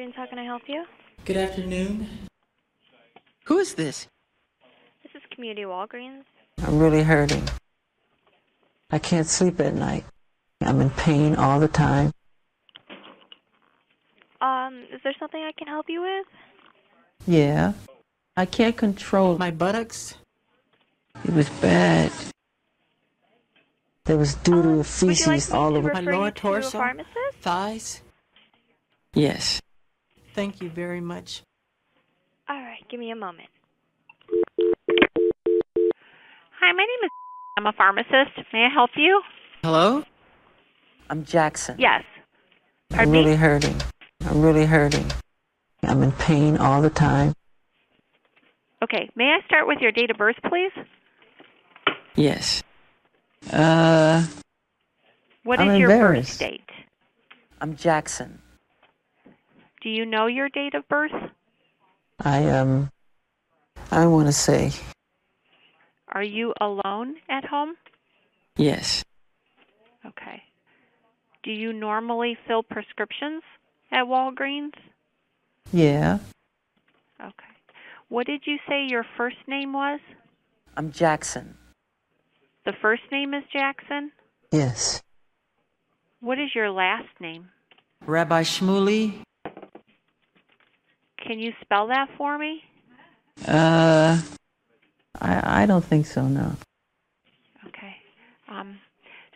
Community Walgreens. How can I help you? Good afternoon. Who is this? This is Community Walgreens. I'm really hurting. I can't sleep at night. I'm in pain all the time. Um, is there something I can help you with? Yeah. I can't control My buttocks? It was bad. There was doo doo Um, of would you like feces all to over. refer My lower you to a torso? pharmacist? Thighs? Yes. Thank you very much. All right, give me a moment. Hi, my name is. I'm a pharmacist. May I help you? Hello? I'm Jackson. Yes. I'm really me? hurting. I'm really hurting. I'm in pain all the time. Okay. May I start with your date of birth, please? Yes. Uh, What is I'm your birth date? I'm Jackson. Do you know your date of birth? I um I want to say Are you alone at home? yes. Okay. Do you normally fill prescriptions at Walgreens? Yeah. Okay. What did you say your first name was? I'm Jackson. The first name is Jackson. Yes. What is your last name? Rabbi Shmuley? Can you spell that for me? Uh I I don't think so, no. Okay. Um,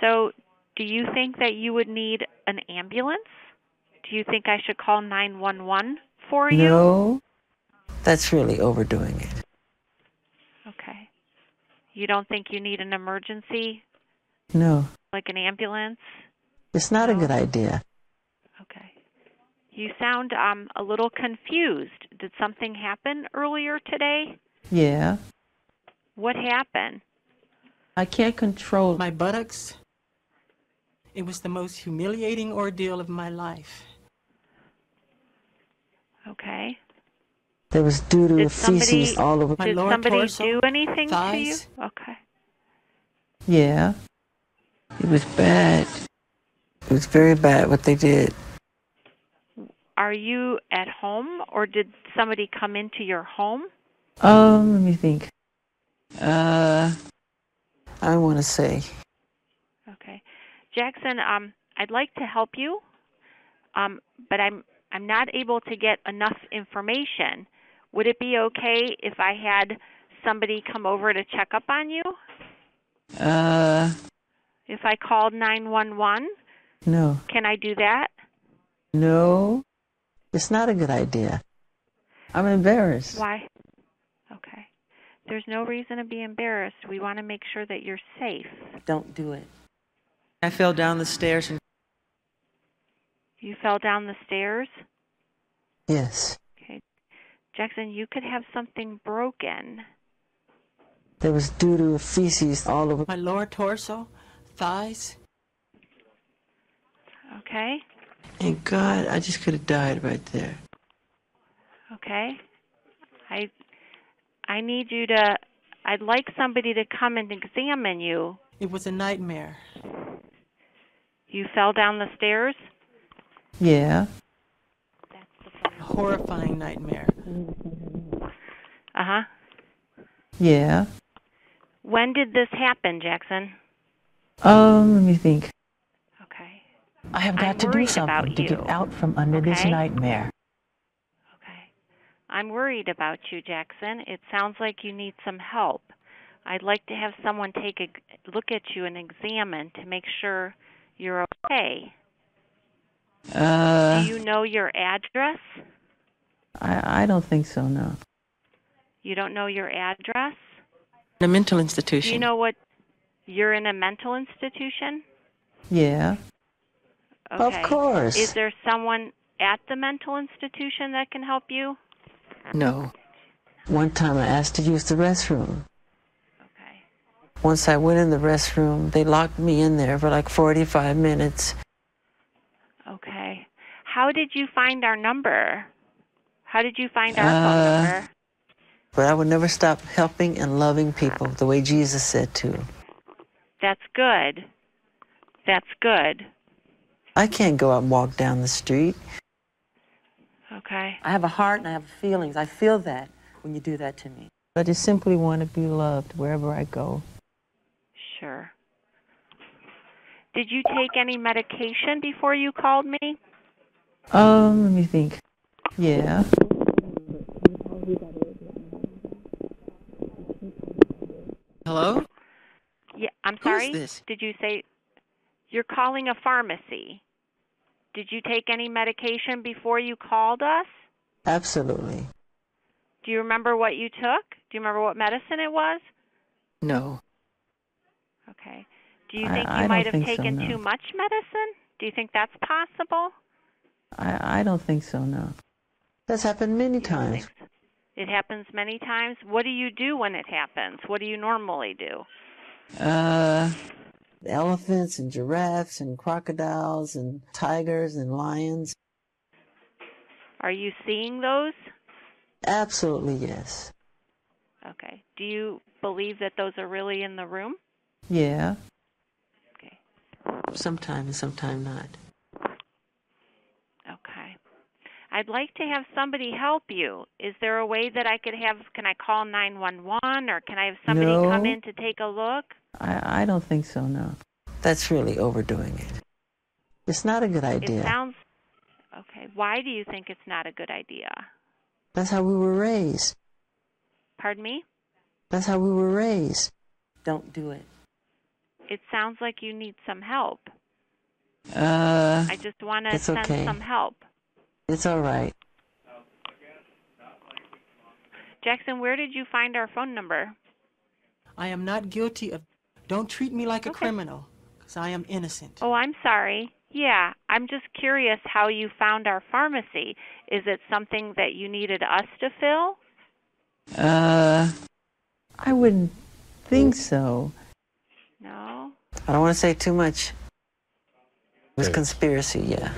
so, do you think that you would need an ambulance? Do you think I should call 911 for you? No. That's really overdoing it. Okay. You don't think you need an emergency, No. like an ambulance? It's not a good idea. Okay. You sound um a little confused. Did something happen earlier today? Yeah. What happened? I can't control My buttocks? It was the most humiliating ordeal of my life. Okay. There was doo doo Did feces all over. My Did lower somebody torso, do anything thighs. to you? Okay. Yeah. It was bad. It was very bad what they did. Are you at home or did somebody come into your home? Um, let me think. Uh, I want to say Okay. Jackson, um, I'd like to help you, um, but I'm I'm not able to get enough information. Would it be okay if I had somebody come over to check up on you? Uh, If I called 911, no, can I do that? no. It's not a good idea. I'm embarrassed. Why? Okay. There's no reason to be embarrassed. We want to make sure that you're safe. Don't do it. I fell down the stairs and You fell down the stairs? Yes. Okay. Jackson, you could have something broken. There was doo doo of feces all over. my lower torso, thighs. Okay? Thank God, I just could have died right there. Okay. I I need you to I'd like somebody to come and examine you. It was a nightmare. You fell down the stairs? Yeah. That's the a horrifying nightmare. Uh-huh. Yeah. When did this happen, Jackson? Um, let me think. Okay. I have I'm got to do something to get out from under this nightmare. Okay. I'm worried about you, Jackson. It sounds like you need some help. I'd like to have someone take a look at you and examine to make sure you're okay. Uh, Do you know your address? I I don't think so. No. You don't know your address? In a mental institution. Do you know what you're in a mental institution? Yeah. Okay. Of course. Is there someone at the mental institution that can help you? No. One time I asked to use the restroom. Okay. Once I went in the restroom, they locked me in there for like 45 minutes. Okay. How did you find our number? How did you find our Uh, phone number? But I would never stop helping and loving people the way Jesus said to. That's good. That's good. I can't go out and walk down the street. Okay. I have a heart and I have feelings. I feel that when you do that to me. I just simply want to be loved wherever I go. Sure. Did you take any medication before you called me? Um, let me think. Yeah. Hello? Yeah, I'm sorry. Who's sorry. this? Did you say you're calling a pharmacy? Did you take any medication before you called us? Absolutely. Do you remember what you took? Do you remember what medicine it was? No. Okay. Do you I- think you I might have think so, taken no. too much medicine? Do you think that's possible? I, I don't think so, no. That's happened many times. so? It happens many times. What do you do when it happens? What do you normally do? Uh, elephants and giraffes and crocodiles and tigers and lions. Are you seeing those? Absolutely, yes. Okay. Do you believe that those are really in the room? Yeah. Okay. Sometime and sometime not. Okay. I'd like to have somebody help you. Is there a way that I could have can I call 911 or can I have somebody come in to take a look? I, I don't think so, no. That's really overdoing it. It's not a good idea. It idea. sounds Okay. Why do you think it's not a good idea? That's how we were raised. Pardon me? That's how we were raised. Don't do it. It sounds like you need some help. Uh, I just want to It's send okay. some help. it's all right. Jackson, where did you find our phone number? I am not guilty of. Don't treat me like a criminal, because I am innocent. Oh, I'm sorry. Yeah, I'm just curious how you found our pharmacy. Is it something that you needed us to fill? Uh, I wouldn't think so. No. I don't want to say too much. It was conspiracy, yeah.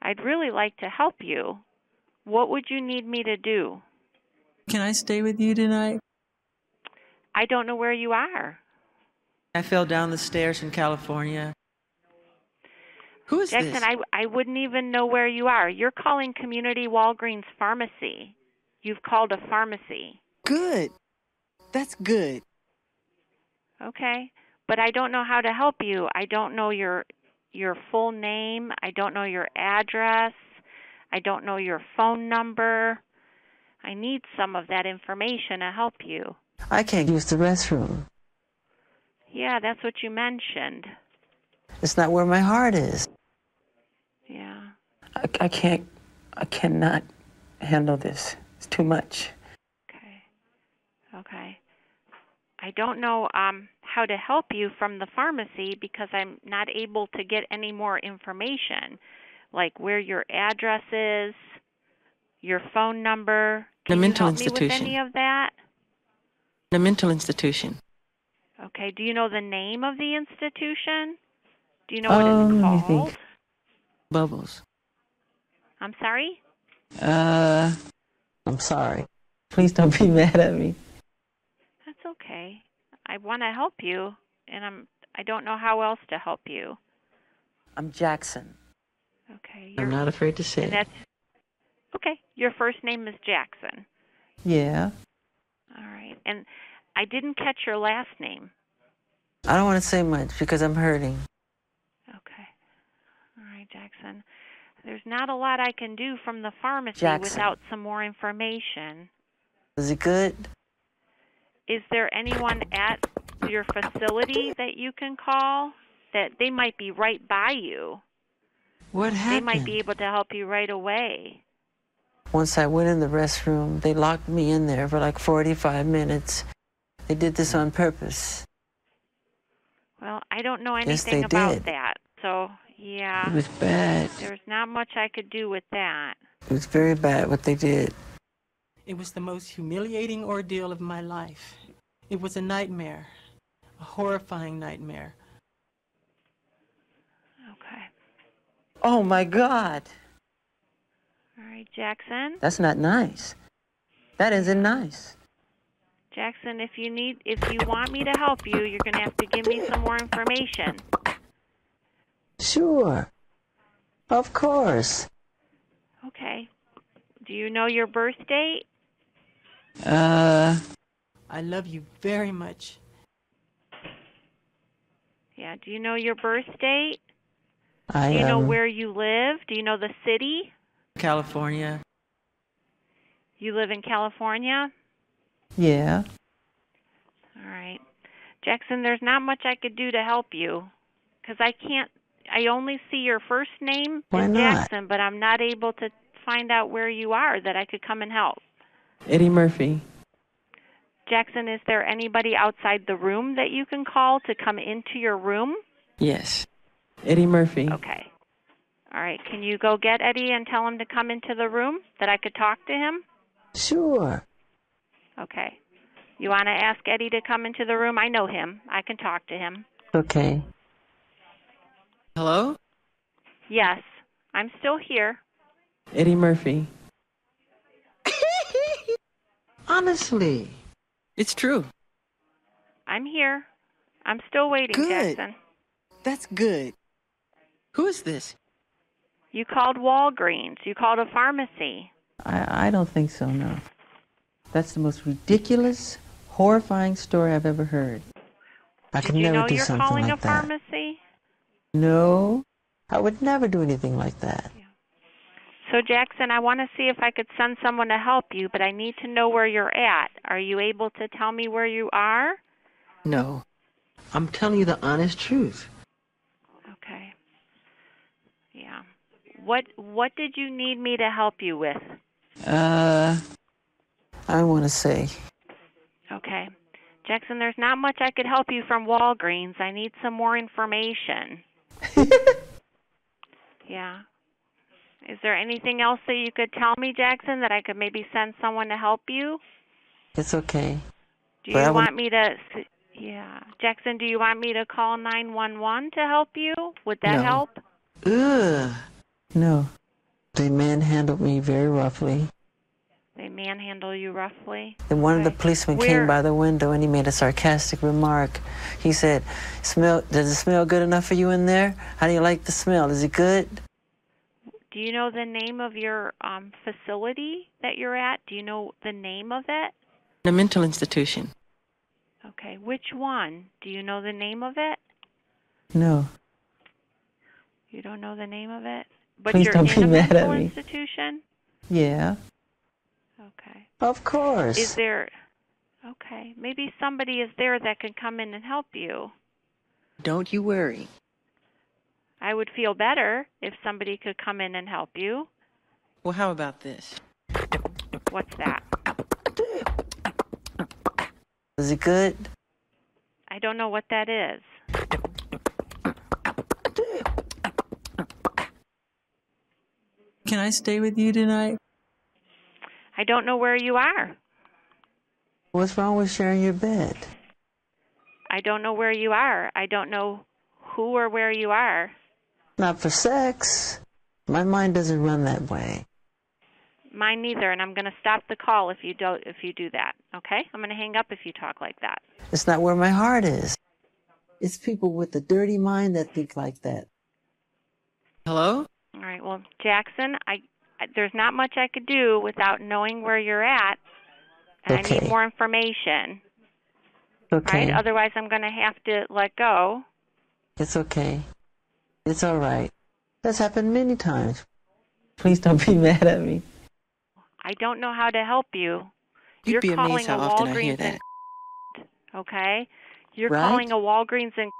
I'd really like to help you. What would you need me to do? Can I stay with you tonight? I don't know where you are. I fell down the stairs in California. Who is Jackson, this? I I wouldn't even know where you are. You're calling Community Walgreens Pharmacy. You've called a pharmacy. Good. That's good. Okay. But I don't know how to help you. I don't know your your full name. I don't know your address. I don't know your phone number. I need some of that information to help you. I can't use the restroom. Yeah, that's what you mentioned. It's not where my heart is. Yeah. I, I can't, I cannot handle this. It's too much. Okay. Okay. I don't know um how to help you from the pharmacy because I'm not able to get any more information, like where your address is, your phone number. The Can mental you help me with institution. any of that? The mental institution. Okay. Do you know the name of the institution? Do you know what Um, it's let me called? think. Bubbles. I'm sorry. Uh, I'm sorry. Please don't be mad at me. That's okay. I want to help you, and I'm I don't know how else to help you. I'm Jackson. Okay. I'm not afraid to say it. that's okay. Your first name is Jackson. Yeah. All right. And I didn't catch your last name. I don't want to say much because I'm hurting. Okay. All right, Jackson. There's not a lot I can do from the pharmacy Jackson. without some more information. Is it good? Is there anyone at your facility that you can call? That they might be right by you. What happened? They might be able to help you right away. Once I went in the restroom, they locked me in there for like 45 minutes. They did this on purpose. Well, I don't know Yes, anything they about did. that. So, yeah. It was bad. There's not much I could do with that. It was very bad what they did. It was the most humiliating ordeal of my life. It was a nightmare, a horrifying nightmare. Okay. Oh my God. All right, Jackson. That's not nice. That isn't nice. Jackson, if you need if you want me to help you, you're going to have to give me some more information. Sure. Of course. Okay. Do you know your birth date? Uh, I love you very much. Yeah. Do you know your birth date? I Do you know um, where you live? Do you know the city? California. You live in California? Yeah. All right. Jackson, there's not much I could do to help you because I can't, I only see your first name Why is not? Jackson, but I'm not able to find out where you are that I could come and help. Eddie Murphy. Jackson, is there anybody outside the room that you can call to come into your room? Yes. Eddie Murphy. Okay. All right. Can you go get Eddie and tell him to come into the room that I could talk to him? Sure. Okay. You want to ask Eddie to come into the room? I know him. I can talk to him. Okay. Hello? Yes. I'm still here. Eddie Murphy. Honestly. It's true. I'm here. I'm still waiting, Good. Jackson. That's good. Who is this? You called Walgreens. You called a pharmacy. I, I don't think so, no. That's the most ridiculous, horrifying story I've ever heard. I Did could never do you know you're something calling like a that. pharmacy? No, I would never do anything like that. So, Jackson, I want to see if I could send someone to help you, but I need to know where you're at. Are you able to tell me where you are? No. I'm telling you the honest truth. Okay. Yeah. What What did you need me to help you with? Uh, I want to say. Okay. Jackson, there's not much I could help you from Walgreens. I need some more information. Yeah. Is there anything else that you could tell me, Jackson, that I could maybe send someone to help you? It's okay. Do you want me to s Yeah. Jackson, do you want me to call 911 to help you? Would that No. help? Ugh. No. They manhandled me very roughly. They manhandle you roughly. And one of the policemen Where- came by the window and he made a sarcastic remark. He said, "Smell? Does it smell good enough for you in there? How do you like the smell? Is it good?" Do you know the name of your um facility that you're at? Do you know the name of it? A mental institution. Okay. Which one? Do you know the name of it? No. You don't know the name of it? But Please you're don't in be a mad at mental me. institution? Yeah. Okay. Of course. Is there Okay. Maybe somebody is there that can come in and help you. Don't you worry. I would feel better if somebody could come in and help you. Well, how about this? What's that? Is it good? I don't know what that is. Can I stay with you tonight? I don't know where you are. What's wrong with sharing your bed? I don't know where you are. I don't know who or where you are. Not for sex. My mind doesn't run that way. Mine neither, and I'm going to stop the call if you don't if you do that. Okay? I'm going to hang up if you talk like that. It's not where my heart is. It's people with a dirty mind that think like that. Hello? All right. Well, Jackson, I, I there's not much I could do without knowing where you're at, and I need more information. Okay. Right? Otherwise, I'm going to have to let go. It's okay. It's all right. That's happened many times. Please don't be mad at me. I don't know how to help you. You'd You're be calling amazed how a often I hear that. in okay? You're Right? calling a Walgreens in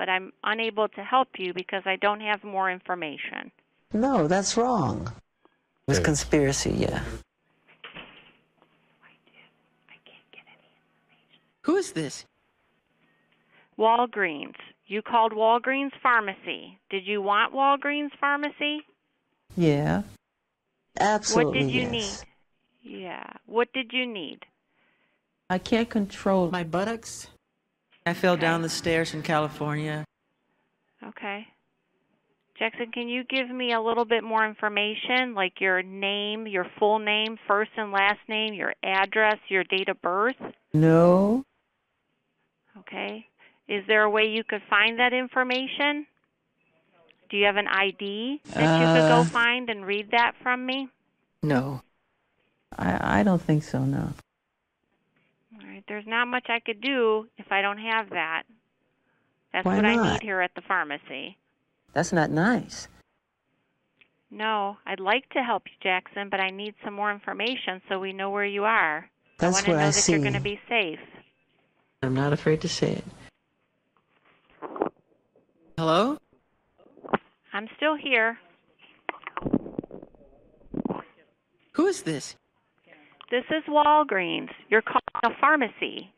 but I'm unable to help you because I don't have more information. No, that's wrong. It was conspiracy, yeah. Who is this? Walgreens. You called Walgreens Pharmacy. Did you want Walgreens Pharmacy? Yeah. Absolutely. what did you yes. need? Yeah. What did you need? I can't control My buttocks? I fell Okay. down the stairs in California. Okay. Jackson, can you give me a little bit more information, like your name, your full name, first and last name, your address, your date of birth? No. Okay. Is there a way you could find that information? Do you have an ID that you could go Uh. find and read that from me? No. I, I don't think so, no. All right. There's not much I could do if I don't have that. That's Why what I need here at the pharmacy. That's not nice. No, I'd like to help you, Jackson, but I need some more information so we know where you are. That's I want to what know I that see. you're going to be safe. I'm not afraid to say it. Hello? I'm still here. Who is this? This is Walgreens. You're calling a pharmacy.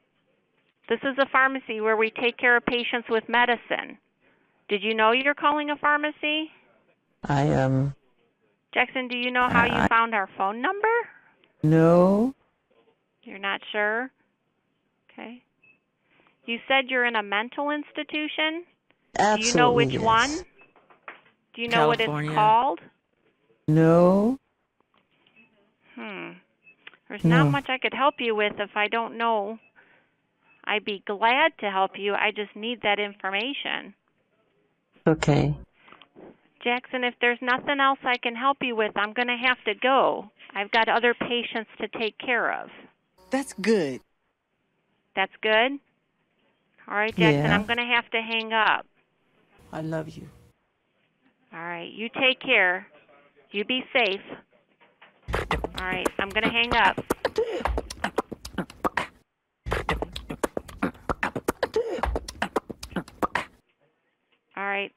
This is a pharmacy where we take care of patients with medicine. Did you know you're calling a pharmacy? I um Jackson, do you know how you I- found our phone number? no. You're not sure? Okay. You said you're in a mental institution? Absolutely. Do you know which yes. one? Do you know what it's called? No. Hmm. There's No. not much I could help you with if I don't know. I'd be glad to help you. I just need that information. Okay. Jackson, if there's nothing else I can help you with, I'm going to have to go. I've got other patients to take care of. That's good. That's good? All right, Jackson, Yeah. I'm going to have to hang up. I love you. All right, you take care. You be safe. All right, I'm going to hang up. All right.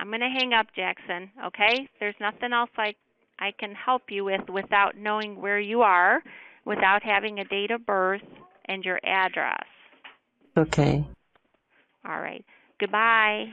I'm going to hang up, Jackson, okay? There's nothing else I I can help you with without knowing where you are, without having a date of birth and your address. Okay. All right. Goodbye.